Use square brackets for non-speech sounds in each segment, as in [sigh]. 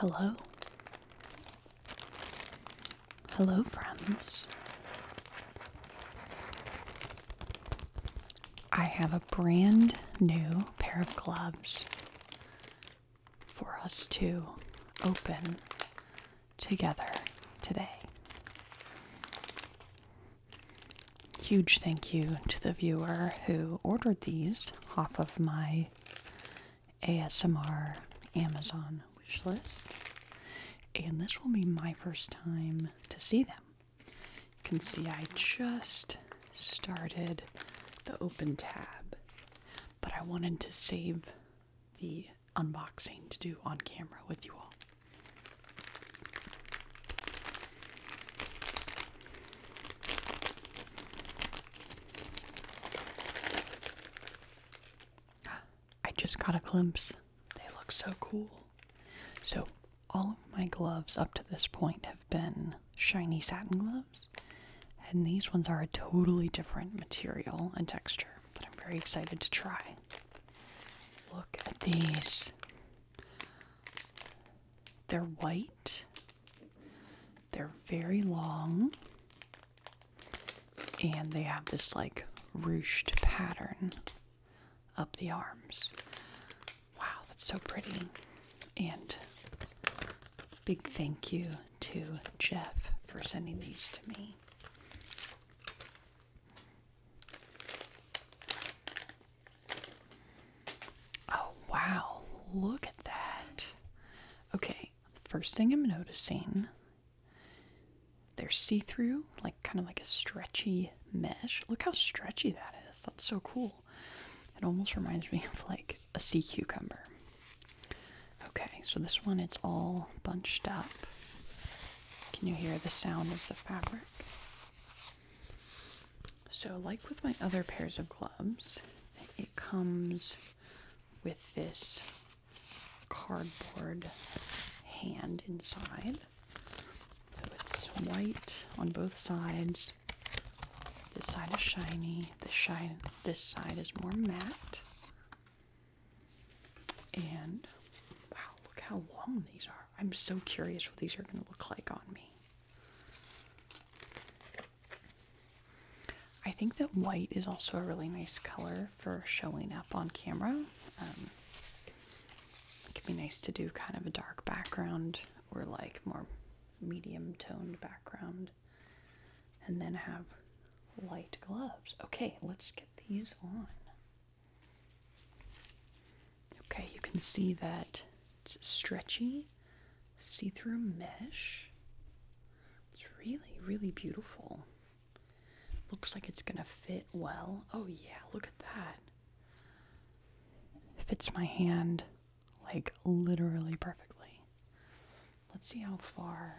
Hello. Hello, friends. I have a brand new pair of gloves for us to open together today. Huge thank you to the viewer who ordered these off of my ASMR Amazon wish list. And this will be my first time to see them. You can see I just started the open tab, but I wanted to save the unboxing to do on camera with you all. [gasps] I just got a glimpse. They look so cool. So, all of my gloves up to this point have been shiny satin gloves, and these ones are a totally different material and texture that I'm very excited to try. Look at these. They're white, they're very long, and they have this like ruched pattern up the arms. Wow, that's so pretty. And big thank you to Jeff for sending these to me. Oh, wow, look at that. Okay, first thing I'm noticing they're see through, like kind of like a stretchy mesh. Look how stretchy that is. That's so cool. It almost reminds me of like a sea cucumber. So this one it's all bunched up. Can you hear the sound of the fabric? So, like with my other pairs of gloves, it comes with this cardboard hand inside. So it's white on both sides. This side is shiny. This shine this side is more matte. And how long these are. I'm so curious what these are going to look like on me. I think that white is also a really nice color for showing up on camera. Um, it could be nice to do kind of a dark background or like more medium toned background and then have light gloves. Okay, let's get these on. Okay, you can see that it's stretchy, see through mesh. It's really, really beautiful. Looks like it's gonna fit well. Oh, yeah, look at that. fits my hand like literally perfectly. Let's see how far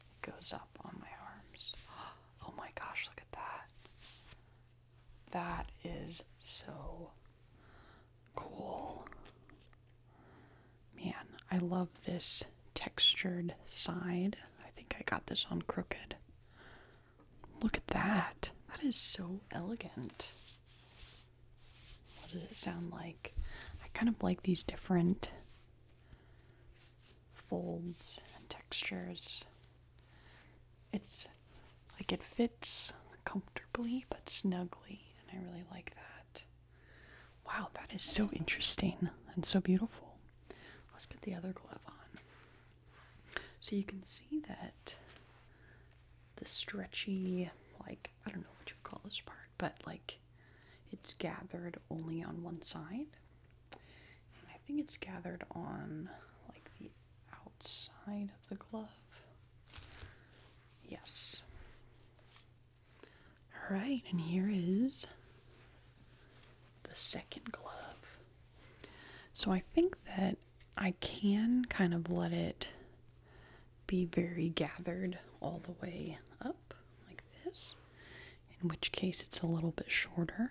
it goes up on my arms. [gasps] Oh my gosh, look at that. That is so cool. I love this textured side. I think I got this on Crooked. Look at that. That is so elegant. What does it sound like? I kind of like these different folds and textures. It's like it fits comfortably but snugly, and I really like that. Wow, that is so interesting and so beautiful. Let's get the other glove on. So you can see that the stretchy, like, I don't know what you would call this part, but like it's gathered only on one side. And I think it's gathered on like the outside of the glove. Yes. Alright, and here is the second glove. So I think that I can kind of let it be very gathered all the way up like this, in which case it's a little bit shorter.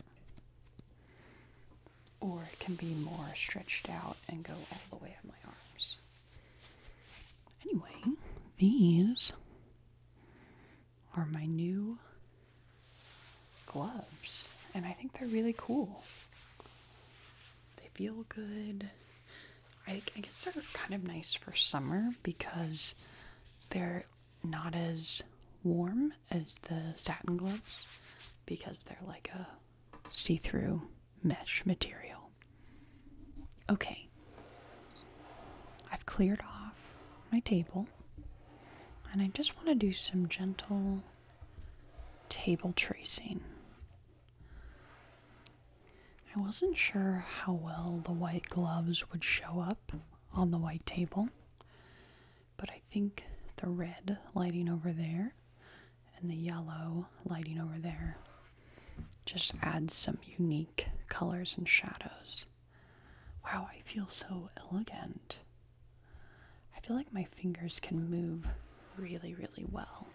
Or it can be more stretched out and go all the way up my arms. Anyway, these are my new gloves, and I think they're really cool. They feel good. I I, guess they're kind of nice for summer because they're not as warm as the satin gloves because they're like a see through mesh material. Okay, I've cleared off my table and I just want to do some gentle table tracing. I wasn't sure how well the white gloves would show up on the white table, but I think the red lighting over there and the yellow lighting over there just adds some unique colors and shadows. Wow, I feel so elegant. I feel like my fingers can move really, really well.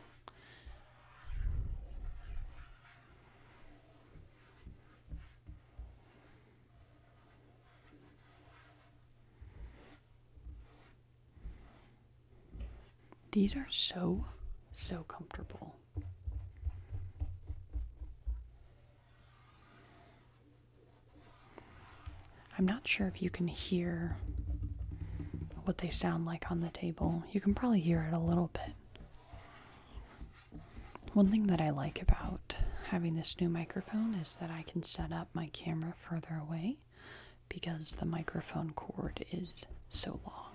These are so, so comfortable. I'm not sure if you can hear what they sound like on the table. You can probably hear it a little bit. One thing that I like about having this new microphone is that I can set up my camera further away because the microphone cord is so long.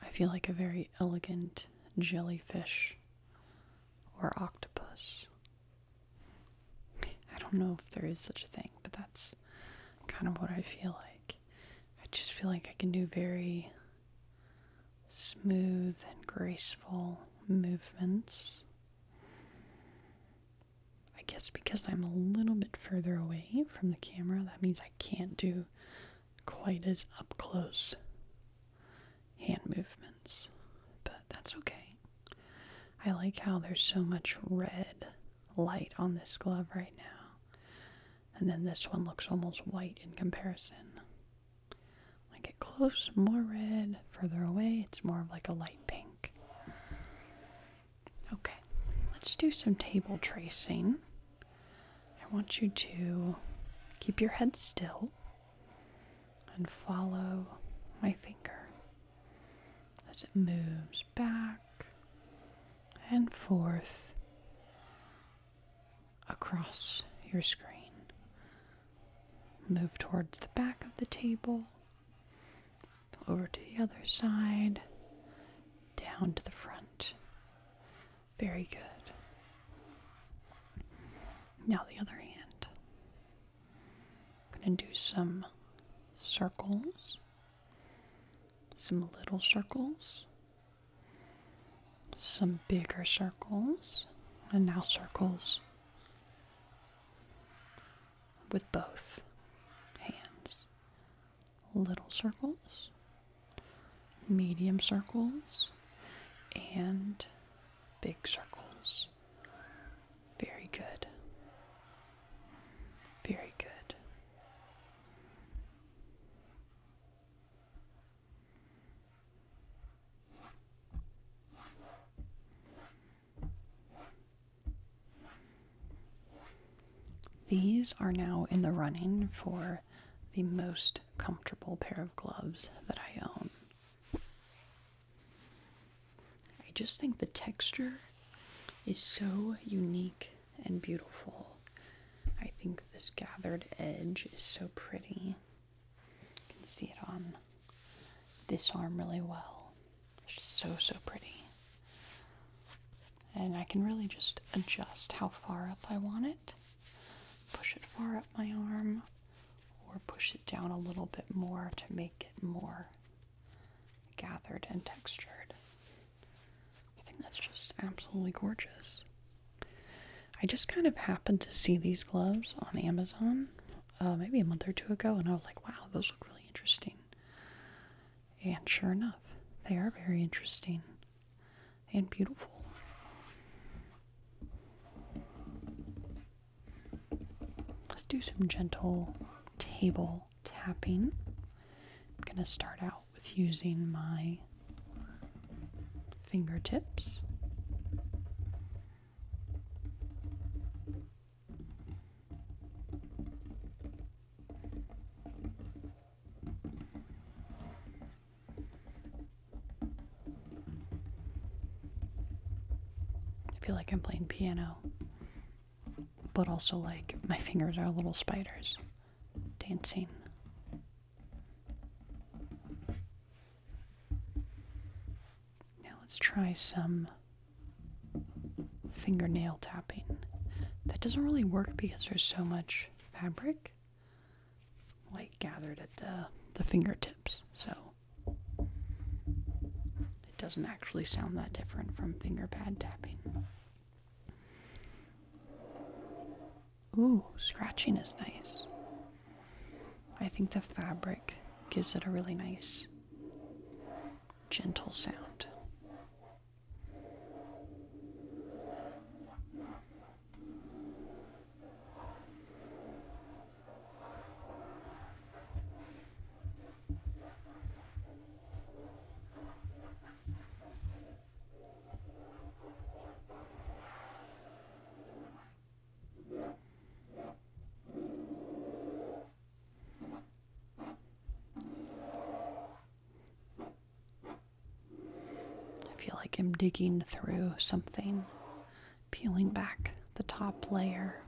I feel like a very elegant jellyfish or octopus. I don't know if there is such a thing, but that's kind of what I feel like. I just feel like I can do very smooth and graceful movements. I guess because I'm a little bit further away from the camera, that means I can't do quite as up close hand movements, but that's okay. I like how there's so much red light on this glove right now, and then this one looks almost white in comparison. When I get close, more red, further away, it's more of like a light pink. Okay, let's do some table tracing. I want you to keep your head still and follow my finger as it moves back and forth across your screen. Move towards the back of the table, over to the other side, down to the front. Very good. Now, the other hand. I'm going to do some circles some little circles, some bigger circles, and now circles with both hands. Little circles, medium circles, and big circles. Very good. Very good. These are now in the running for the most comfortable pair of gloves that I own. I just think the texture is so unique and beautiful. I think this gathered edge is so pretty. You can see it on this arm really well. It's so, so pretty. And I can really just adjust how far up I want it push it far up my arm or push it down a little bit more to make it more gathered and textured. I think that's just absolutely gorgeous. I just kind of happened to see these gloves on Amazon uh, maybe a month or two ago, and I was like, wow, those look really interesting. And sure enough, they are very interesting and beautiful. Do some gentle table tapping. I'm going to start out with using my fingertips. I feel like I'm playing piano, but also like my fingers are little spiders dancing. Now let's try some fingernail tapping. That doesn't really work because there's so much fabric like gathered at the the fingertips. So it doesn't actually sound that different from finger pad tapping. Ooh, scratching is nice. I think the fabric gives it a really nice, gentle sound. I feel like I'm digging through something, peeling back the top layer.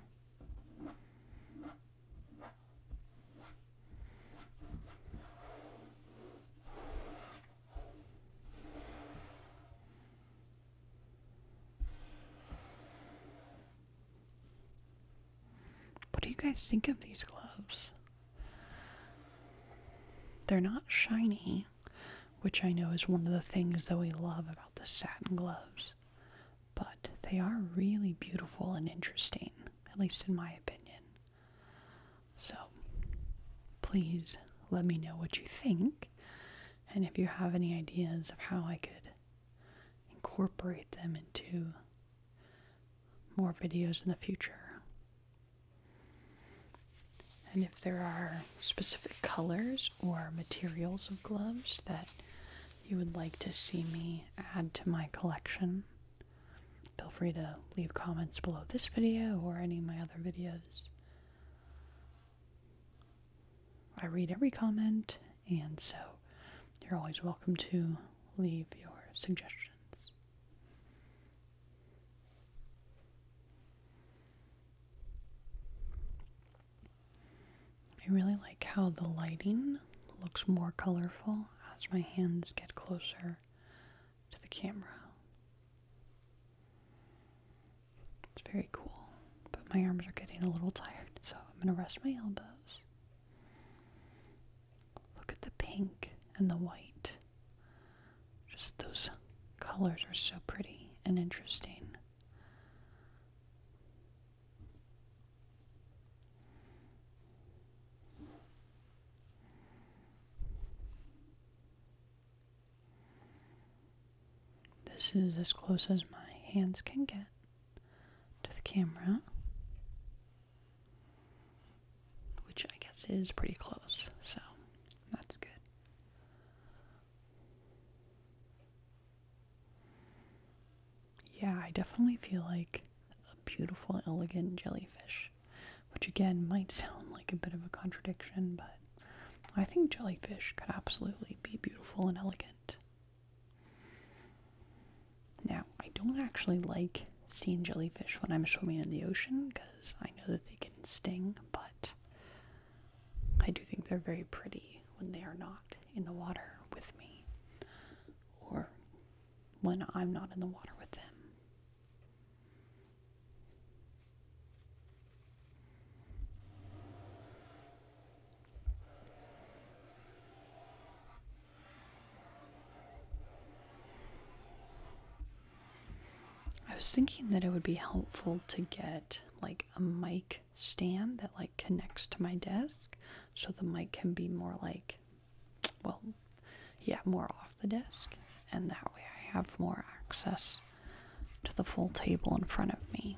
What do you guys think of these gloves? They're not shiny, which I know is one of the things that we love about the satin gloves, but they are really beautiful and interesting, at least in my opinion. So, please let me know what you think, and if you have any ideas of how I could incorporate them into more videos in the future. And if there are specific colors or materials of gloves that you would like to see me add to my collection, feel free to leave comments below this video or any of my other videos. I read every comment, and so you're always welcome to leave your suggestions. I really like how the lighting looks more colorful as my hands get closer to the camera. It's very cool, but my arms are getting a little tired, so I'm going to rest my elbows. Look at the pink and the white. Just those colors are so pretty and interesting. This is as close as my hands can get to the camera, which I guess is pretty close, so that's good. Yeah, I definitely feel like a beautiful, elegant jellyfish, which again might sound like a bit of a contradiction, but I think jellyfish could absolutely be beautiful and elegant. Now, I don't actually like seeing jellyfish when I'm swimming in the ocean because I know that they can sting, but I do think they're very pretty when they are not in the water with me. Or when I'm not in the water with them. I was thinking that it would be helpful to get like a mic stand that like connects to my desk so the mic can be more like well yeah more off the desk and that way I have more access to the full table in front of me.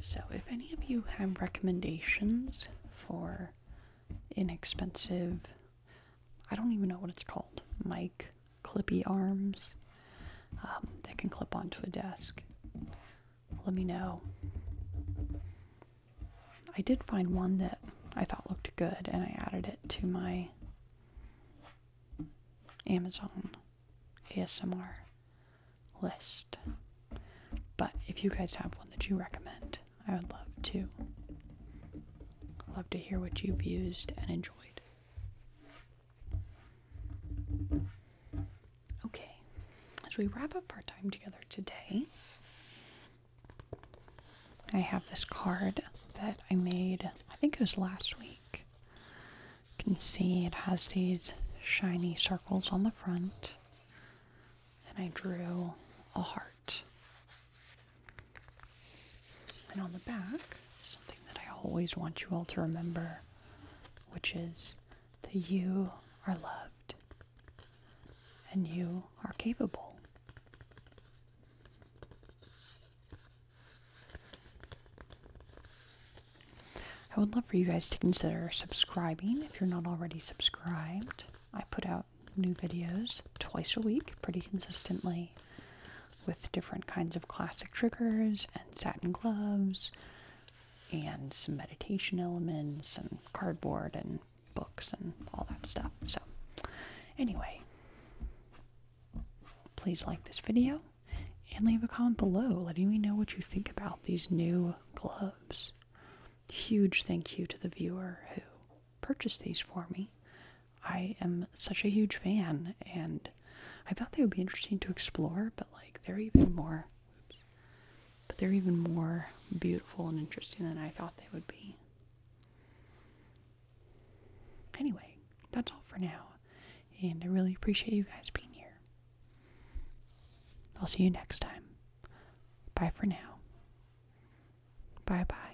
So, if any of you have recommendations for inexpensive, I don't even know what it's called, mic clippy arms um, that can clip onto a desk, let me know. I did find one that I thought looked good and I added it to my Amazon ASMR list. But if you guys have one that you recommend, I would love to love to hear what you've used and enjoyed. Okay, as we wrap up our time together today, I have this card that I made, I think it was last week. You can see it has these shiny circles on the front, and I drew a heart. And on the back, something that I always want you all to remember, which is that you are loved and you are capable. I would love for you guys to consider subscribing if you're not already subscribed. I put out new videos twice a week pretty consistently with different kinds of classic triggers and satin gloves and some meditation elements and cardboard and books and all that stuff. So, anyway, please like this video and leave a comment below letting me know what you think about these new gloves. Huge thank you to the viewer who purchased these for me. I am such a huge fan and I thought they would be interesting to explore, but like they're even more but they're even more beautiful and interesting than I thought they would be. Anyway, that's all for now. And I really appreciate you guys being here. I'll see you next time. Bye for now. Bye bye.